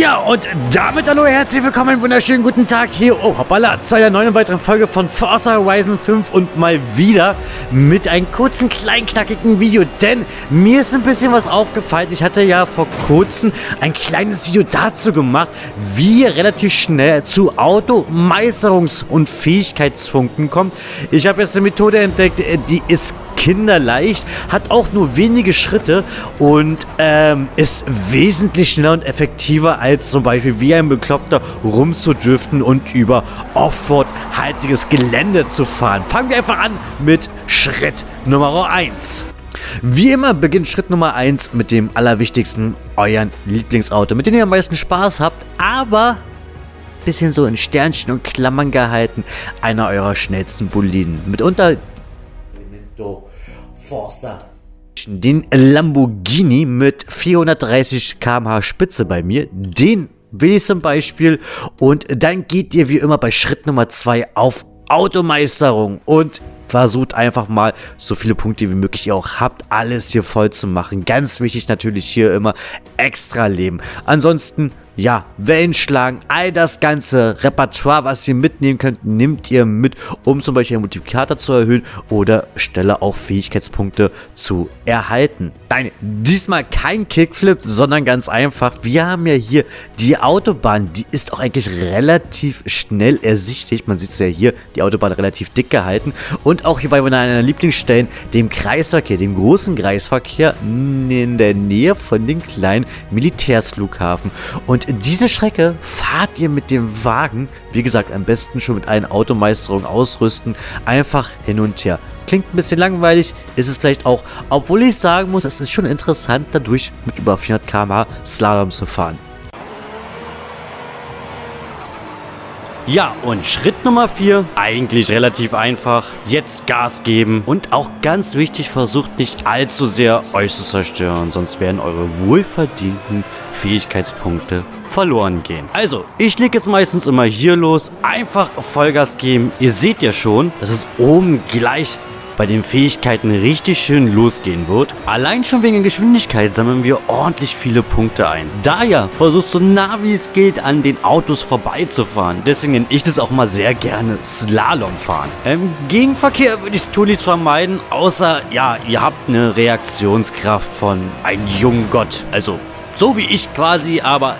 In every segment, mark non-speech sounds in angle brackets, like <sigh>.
Ja, und damit hallo, herzlich willkommen, wunderschönen guten Tag hier, oh hoppala, zu einer neuen weiteren Folge von Forza Horizon 5 und mal wieder mit einem kurzen, kleinen, knackigen Video, denn mir ist ein bisschen was aufgefallen. Ich hatte ja vor kurzem ein kleines Video dazu gemacht, wie ihr relativ schnell zu Automeisterungs- und Fähigkeitspunkten kommt. Ich habe jetzt eine Methode entdeckt, die ist kinderleicht, hat auch nur wenige Schritte und ähm, ist wesentlich schneller und effektiver als zum Beispiel wie ein Bekloppter rumzudriften und über Offroad-haltiges Gelände zu fahren. Fangen wir einfach an mit Schritt Nummer 1. Wie immer beginnt Schritt Nummer 1 mit dem allerwichtigsten, euren Lieblingsauto, mit dem ihr am meisten Spaß habt, aber bisschen so in Sternchen und Klammern gehalten, einer eurer schnellsten Boliden. Mitunter Elemento Forza. Den Lamborghini mit 430 km/h Spitze bei mir, den will ich zum Beispiel. Und dann geht ihr wie immer bei Schritt Nummer 2 auf Automeisterung und versucht einfach mal so viele Punkte wie möglich ihr auch habt, alles hier voll zu machen. Ganz wichtig natürlich hier immer extra Leben. Ansonsten ja, Wellenschlagen, all das ganze Repertoire, was ihr mitnehmen könnt, nehmt ihr mit, um zum Beispiel den Multiplikator zu erhöhen oder Stelle auch Fähigkeitspunkte zu erhalten. Nein, diesmal kein Kickflip, sondern ganz einfach. Wir haben ja hier die Autobahn, die ist auch eigentlich relativ schnell ersichtlich. Man sieht es ja hier, die Autobahn relativ dick gehalten. Und auch hier bei meiner Lieblingsstellen, dem Kreisverkehr, dem großen Kreisverkehr in der Nähe von dem kleinen Militärsflughafen. Und diese Strecke fahrt ihr mit dem Wagen, wie gesagt, am besten schon mit einer Automeisterung ausrüsten, einfach hin und her. Klingt ein bisschen langweilig, ist es vielleicht auch, obwohl ich sagen muss, es ist schon interessant, dadurch mit über 400 km/h Slalom zu fahren. Ja, und Schritt Nummer 4, eigentlich relativ einfach, jetzt Gas geben und auch ganz wichtig, versucht nicht allzu sehr euch zu zerstören, sonst werden eure wohlverdienten Fähigkeitspunkte verloren gehen. Also, ich lege jetzt meistens immer hier los, einfach Vollgas geben. Ihr seht ja schon, dass es oben gleich bei den Fähigkeiten richtig schön losgehen wird. Allein schon wegen Geschwindigkeit sammeln wir ordentlich viele Punkte ein. Daher versuchst so nah wie es geht an den Autos vorbeizufahren. Deswegen nenne ich das auch mal sehr gerne Slalom fahren. Im Gegenverkehr würde ich tunlichst vermeiden, außer ja, ihr habt eine Reaktionskraft von einem jungen Gott. Also so wie ich quasi, aber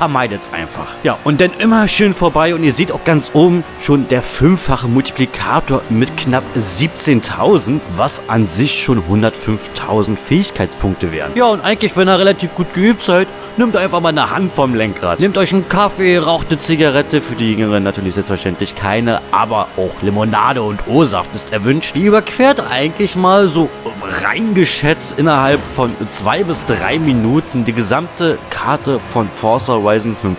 vermeidet es einfach. Ja, und dann immer schön vorbei und ihr seht auch ganz oben schon der fünffache Multiplikator mit knapp 17.000, was an sich schon 105.000 Fähigkeitspunkte wären. Ja, und eigentlich, wenn ihr relativ gut geübt seid, Nehmt einfach mal eine Hand vom Lenkrad. Nehmt euch einen Kaffee, raucht eine Zigarette. Für die Jüngeren natürlich selbstverständlich keine, aber auch Limonade und O-Saft ist erwünscht. Die überquert eigentlich mal so reingeschätzt innerhalb von zwei bis drei Minuten die gesamte Karte von Forza Horizon 5.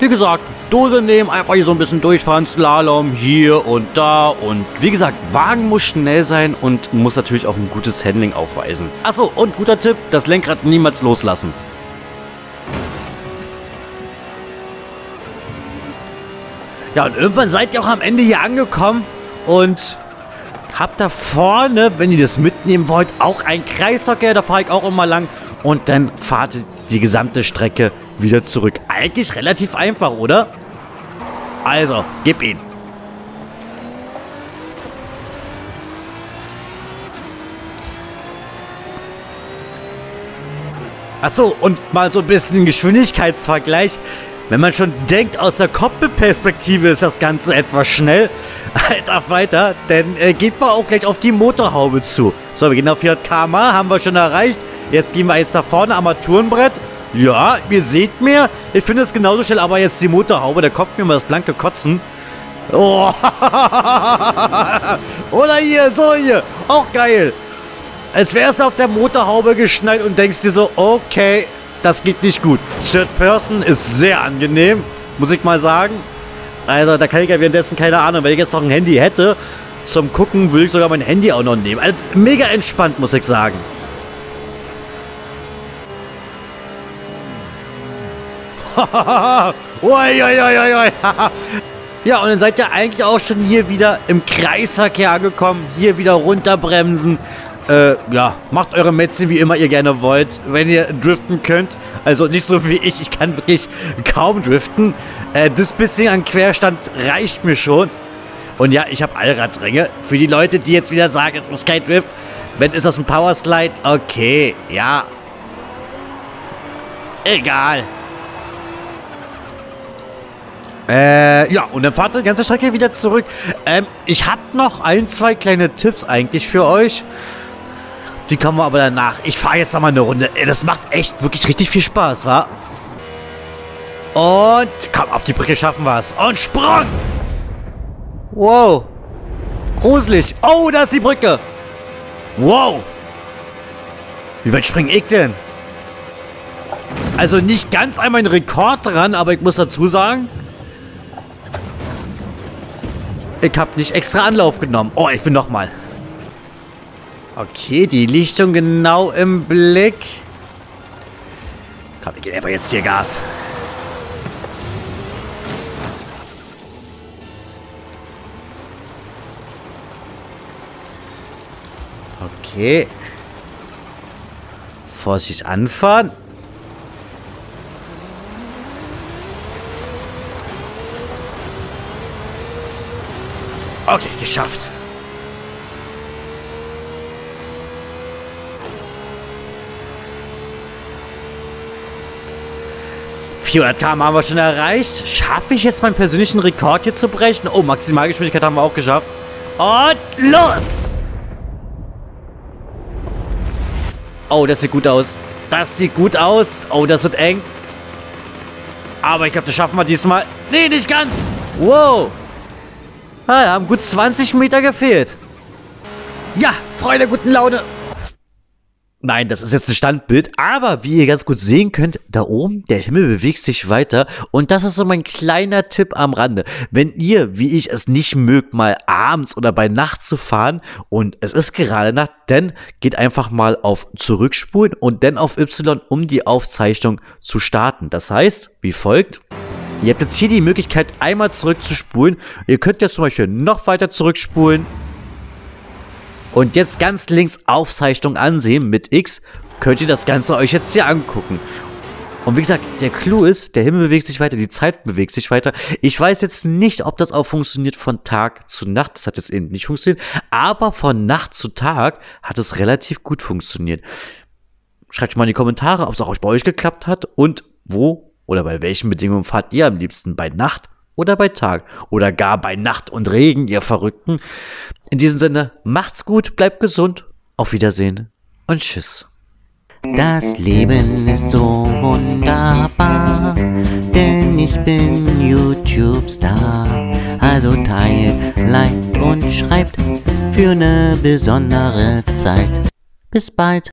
Wie gesagt, Dose nehmen, einfach hier so ein bisschen durchfahren, Slalom hier und da und wie gesagt, Wagen muss schnell sein und muss natürlich auch ein gutes Handling aufweisen. Achso, und guter Tipp, das Lenkrad niemals loslassen. Ja, und irgendwann seid ihr auch am Ende hier angekommen und habt da vorne, wenn ihr das mitnehmen wollt, auch ein Kreisverkehr, da fahre ich auch immer lang und dann fahrt ihr die gesamte Strecke wieder zurück. Eigentlich relativ einfach, oder? Also, gib ihn. Achso, und mal so ein bisschen Geschwindigkeitsvergleich. Wenn man schon denkt, aus der Koppelperspektive ist das Ganze etwas schnell. <laughs> Alter, weiter, dann äh, geht man auch gleich auf die Motorhaube zu. So, wir gehen auf 400 km haben wir schon erreicht. Jetzt gehen wir jetzt da vorne, Armaturenbrett. Ja, ihr seht mir, ich finde es genauso schnell, aber jetzt die Motorhaube, da kommt mir mal das blanke Kotzen. Oh. <laughs> Oder hier, so hier. Auch geil. Als wärst du auf der Motorhaube geschnallt und denkst dir so, okay, das geht nicht gut. Third Person ist sehr angenehm, muss ich mal sagen. Also, da kann ich ja währenddessen keine Ahnung, wenn ich jetzt noch ein Handy hätte, zum Gucken würde ich sogar mein Handy auch noch nehmen. Also, mega entspannt, muss ich sagen. <laughs> <laughs> ja, und dann seid ihr eigentlich auch schon hier wieder im Kreisverkehr angekommen. Hier wieder runterbremsen. Äh, ja, macht eure Metze wie immer ihr gerne wollt, wenn ihr driften könnt. Also nicht so wie ich. Ich kann wirklich kaum driften. Äh, das bisschen an Querstand reicht mir schon. Und ja, ich habe Allradränge. Für die Leute, die jetzt wieder sagen, es ist kein Drift. Wenn ist das ein Powerslide? Okay, ja. Egal. Äh, ja, und dann fahrt ihr die ganze Strecke wieder zurück. Ähm, ich habe noch ein, zwei kleine Tipps eigentlich für euch. Die kommen wir aber danach. Ich fahre jetzt nochmal eine Runde. Das macht echt wirklich richtig viel Spaß, wa? Und komm, auf die Brücke schaffen wir es. Und Sprung! Wow. Gruselig. Oh, da ist die Brücke. Wow. Wie weit springe ich denn? Also nicht ganz an meinen Rekord dran, aber ich muss dazu sagen, ich habe nicht extra Anlauf genommen. Oh, ich will nochmal. Okay, die Lichtung genau im Blick. Komm, wir geben einfach jetzt hier Gas. Okay. Vorsicht anfahren. Okay, geschafft. Km haben wir schon erreicht. Schaffe ich jetzt meinen persönlichen Rekord hier zu brechen? Oh, Maximalgeschwindigkeit haben wir auch geschafft. Und los! Oh, das sieht gut aus. Das sieht gut aus. Oh, das wird eng. Aber ich glaube, das schaffen wir diesmal. Nee, nicht ganz. Wow. Ah, haben gut 20 Meter gefehlt. Ja, Freunde, guten Laune. Nein, das ist jetzt ein Standbild, aber wie ihr ganz gut sehen könnt, da oben, der Himmel bewegt sich weiter und das ist so mein kleiner Tipp am Rande. Wenn ihr, wie ich es nicht mögt, mal abends oder bei Nacht zu fahren und es ist gerade Nacht, dann geht einfach mal auf Zurückspulen und dann auf Y, um die Aufzeichnung zu starten. Das heißt, wie folgt. Ihr habt jetzt hier die Möglichkeit, einmal zurückzuspulen. Ihr könnt jetzt zum Beispiel noch weiter zurückspulen und jetzt ganz links Aufzeichnung ansehen mit X, könnt ihr das Ganze euch jetzt hier angucken. Und wie gesagt, der Clou ist, der Himmel bewegt sich weiter, die Zeit bewegt sich weiter. Ich weiß jetzt nicht, ob das auch funktioniert von Tag zu Nacht. Das hat jetzt eben nicht funktioniert. Aber von Nacht zu Tag hat es relativ gut funktioniert. Schreibt mal in die Kommentare, ob es auch bei euch geklappt hat und wo oder bei welchen Bedingungen fahrt ihr am liebsten bei Nacht oder bei Tag oder gar bei Nacht und Regen, ihr Verrückten. In diesem Sinne, macht's gut, bleibt gesund, auf Wiedersehen und tschüss. Das Leben ist so wunderbar, denn ich bin YouTube-Star. Also teilt, liked und schreibt für eine besondere Zeit. Bis bald.